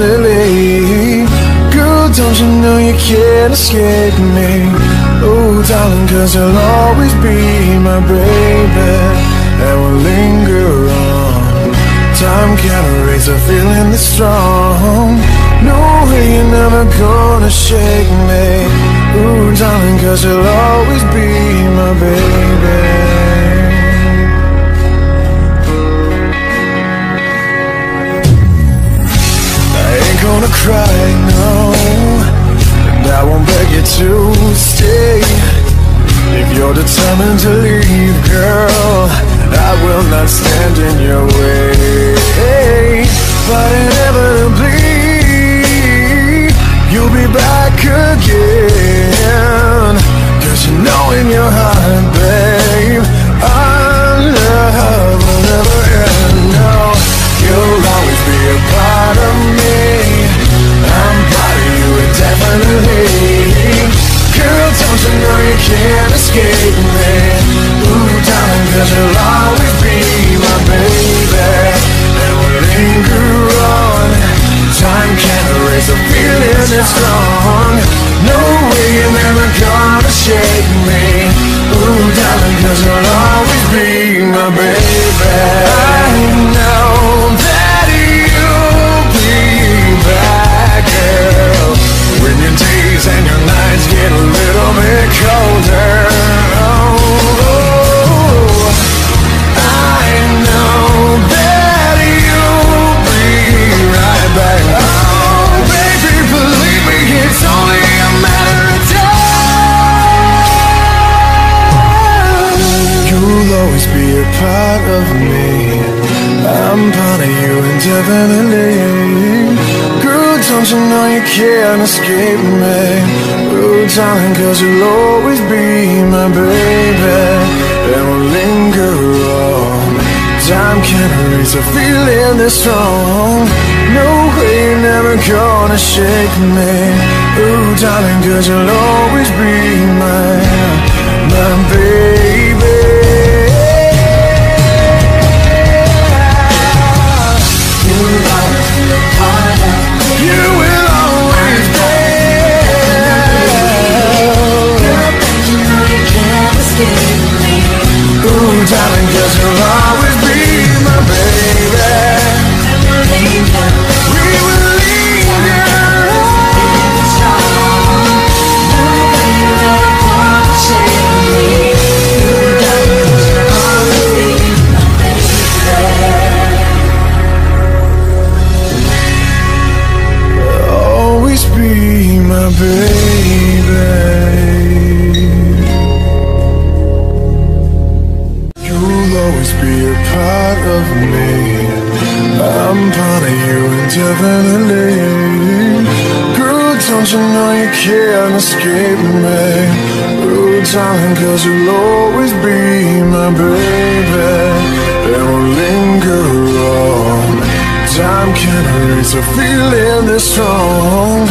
indefinitely Girl, don't you know you can't escape me. Oh, darling, cause you'll always be my baby. And we'll linger on. Time can't erase a feeling that's strong. No way you're never gonna shake me. Ooh, darling, cause you'll always be my baby gonna cry, no. And I won't beg you to stay. If you're determined to leave, girl I will not stand in your way cause you'll always be my baby. And we'll linger on. Time can't erase a feeling this strong. No way you're never gonna shake me. Oh, darling, cause you'll always be my, my baby. Ooh, darling, cause you'll always be my baby. Erase a feeling this strong.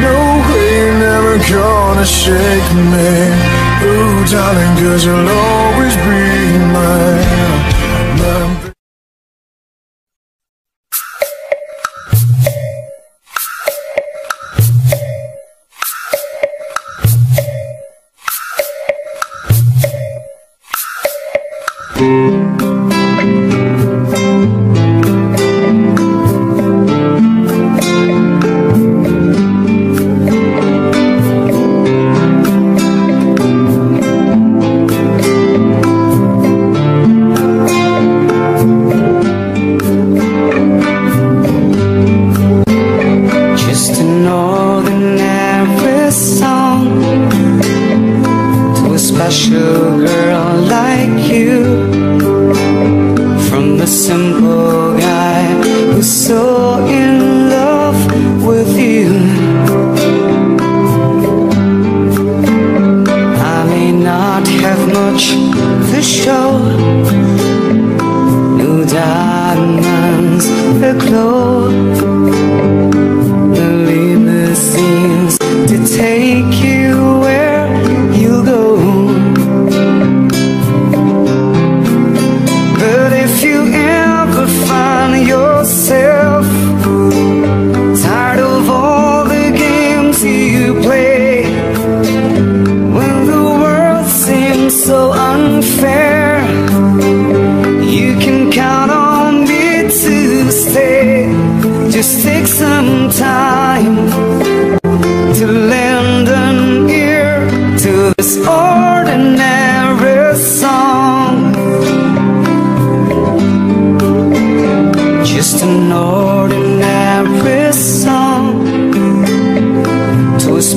No way never gonna shake me. Ooh, darling, cause you'll always be my,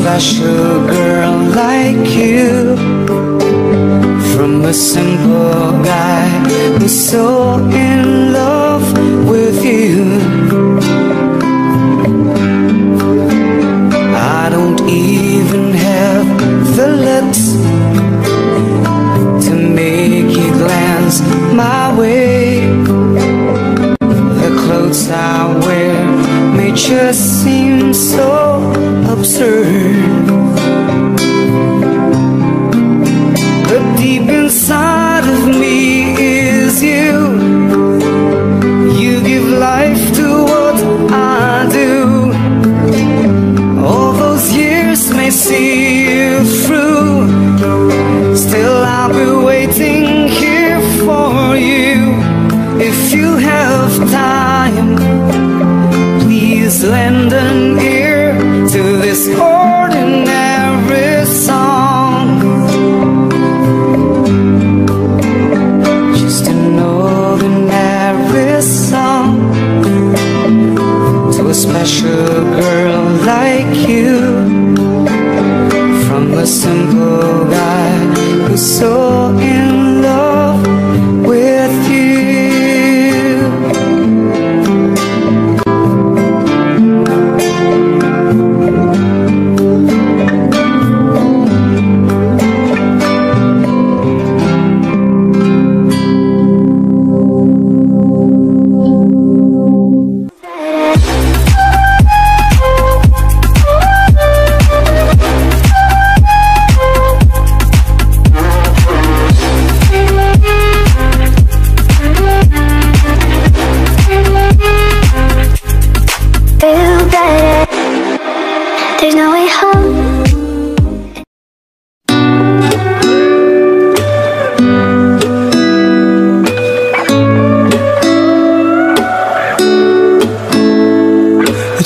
special girl like you. From a simple guy who's so in love with you. I don't even have the lips to make you glance my way. The clothes I wear may just seem so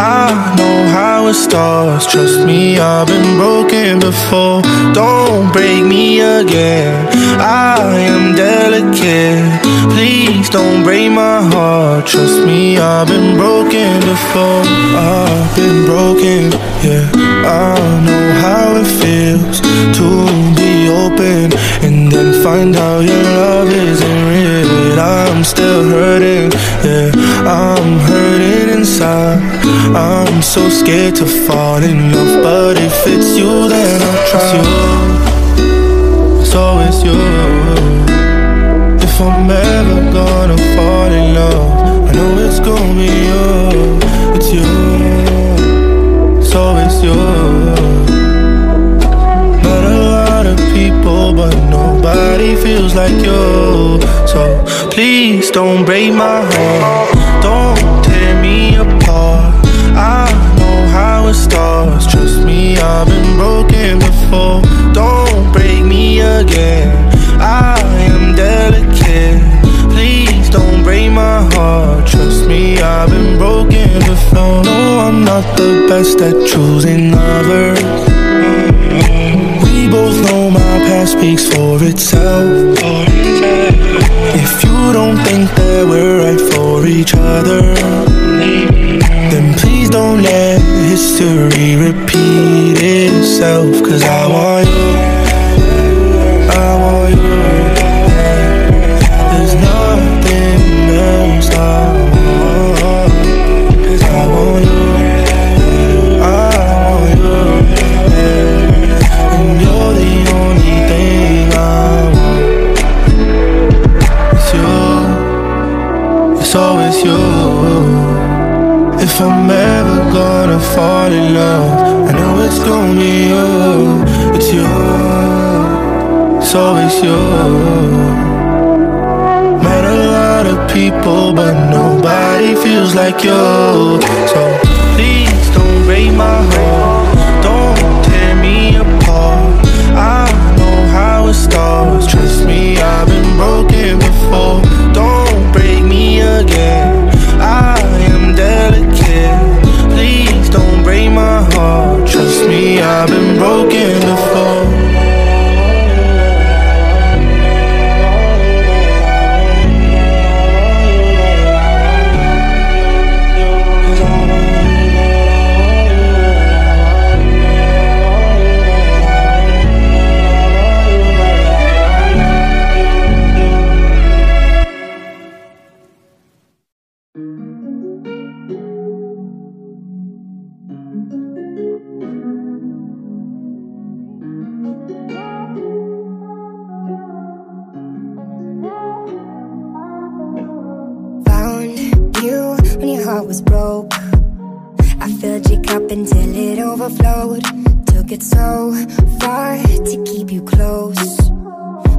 I know how it starts, trust me, I've been broken before. Don't break me again, I am delicate. Please don't break my heart, trust me, I've been broken before. I've been broken, yeah. I know how it feels to be open and then find out your love isn't real. I'm still hurting, yeah. I'm hurting inside. I'm so scared to fall in love, but if it's you, then I'll trust you. It's always you. If I'm ever gonna fall in love, I know it's gonna be you. It's you. It's always you. Met a lot of people, but nobody feels like you. So please don't break my heart. Again. I am delicate. Please don't break my heart. Trust me, I've been broken before. No, I'm not the best at choosing lovers. We both know my past speaks for itself. If you don't think that we're right for each other, then please don't let history repeat itself. Cause I want you. It's always you. Met a lot of people, but nobody feels like you. So please don't break my heart. Don't tear me apart. I know how it starts. Trust me, I've been broken before. Don't break me again. I am delicate. Please don't break my heart. Trust me, I've been broken it. Took it so far to keep you close.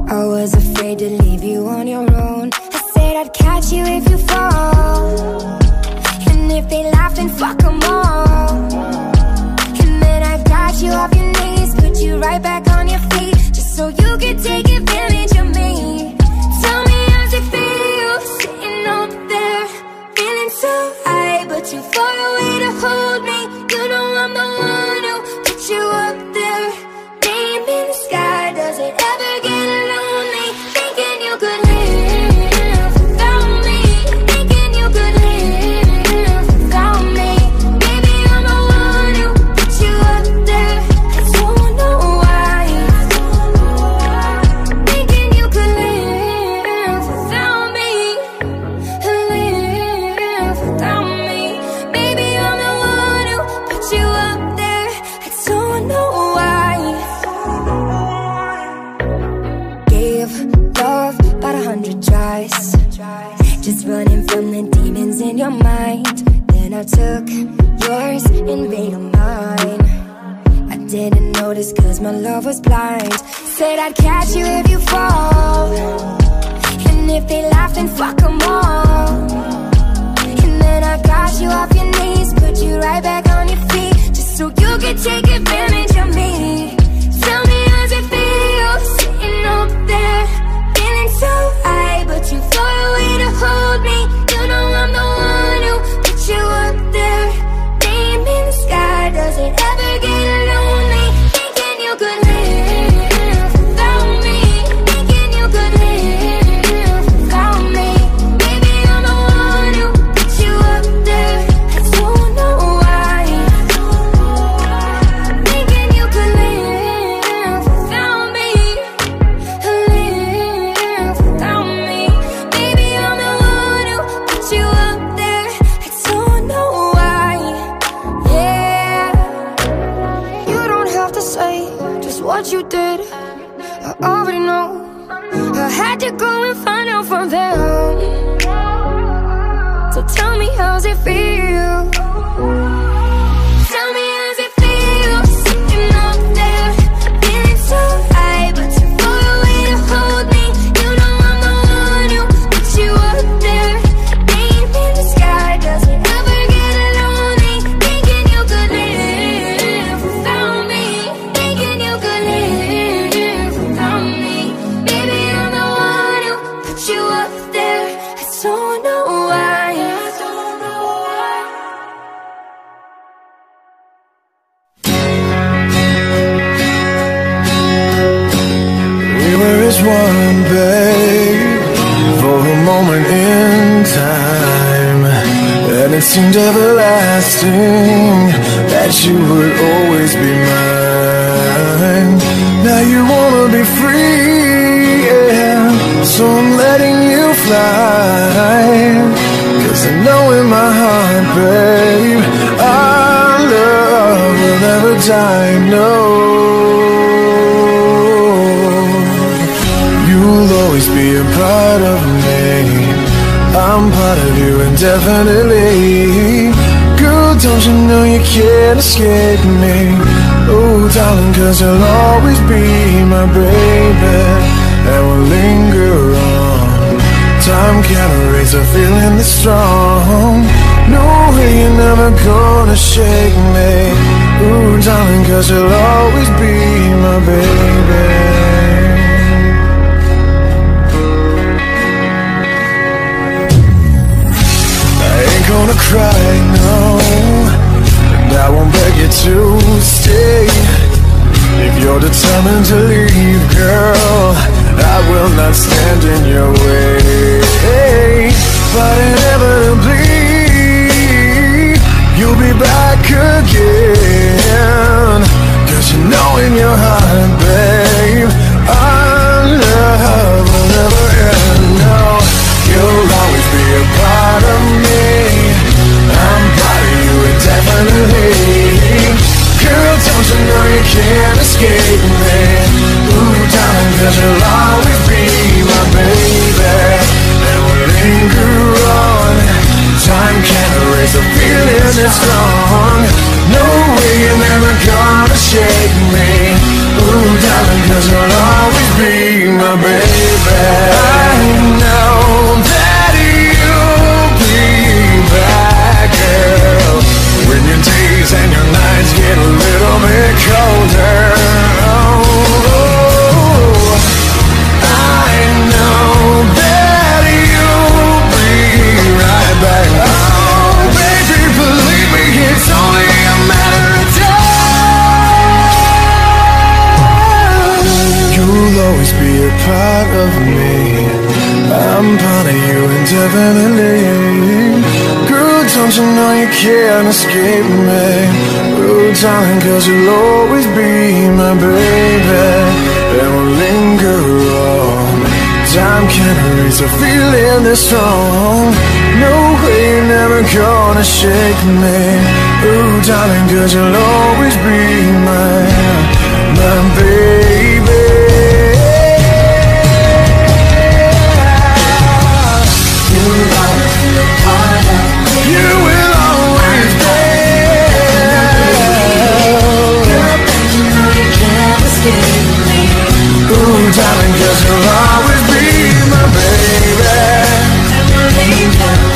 I was afraid to leave you on your own. I said I'd catch you if running from the demons in your mind. Then I took yours and made 'em mine. I didn't notice cause my love was blind Said I'd catch you if you fall And if they laugh then fuck them all And then I got you off your knees Put you right back on your feet Just so you could take advantage of me So tell me how's it feel As one, babe, for a moment in time. And it seemed everlasting that you would always be mine. Now you wanna be free, yeah. So I'm letting you fly. Cause I know in my heart, babe, our love will never die, no. you'll always be a part of me. I'm part of you indefinitely Girl, don't you know you can't escape me? Oh, darling, cause you'll always be my baby. And we'll linger on. Time can't erase a feeling this strong. No way you're never gonna shake me. Ooh, darling, cause you'll always be my baby. gonna cry, no. And I won't beg you to stay. If you're determined to leave, girl I will not stand in your way. But inevitably You'll be back again memories a feeling this strong No way you're never gonna shake me. Ooh, darling, cause you'll always be my, My baby. You will always be. You know you can't escape me Ooh, darling, you're leave them.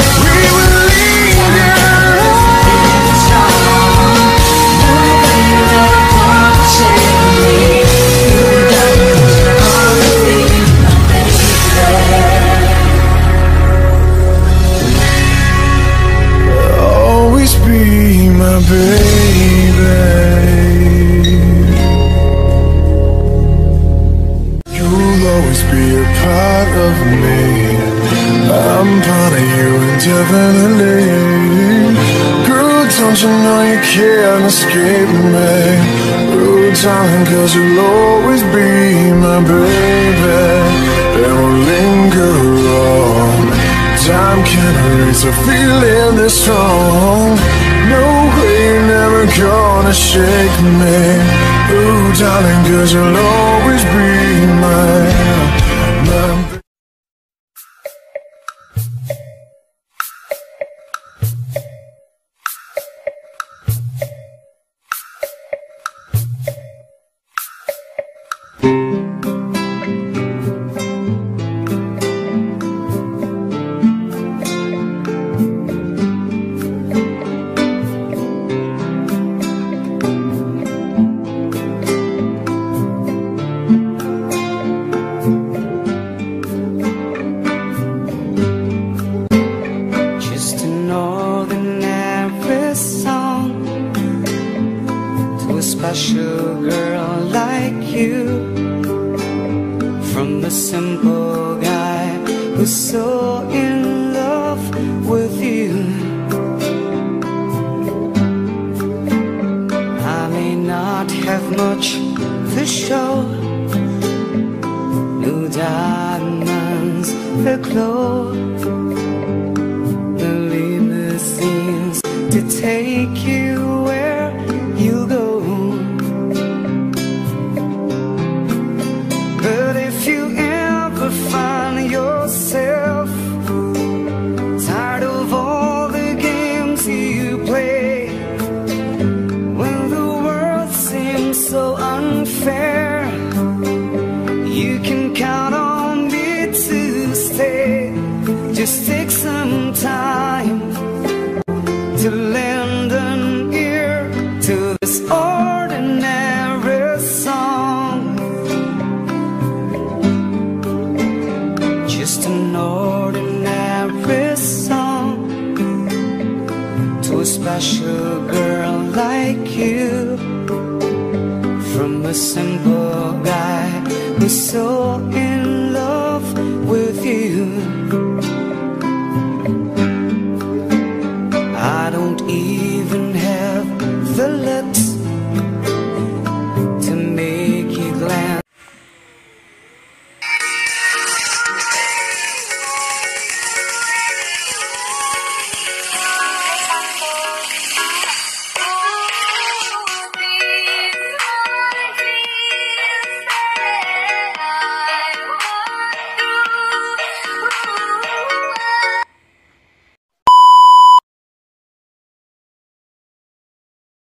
gonna shake me. Ooh, darling, cause you'll always be mine. show. New diamonds, the glow so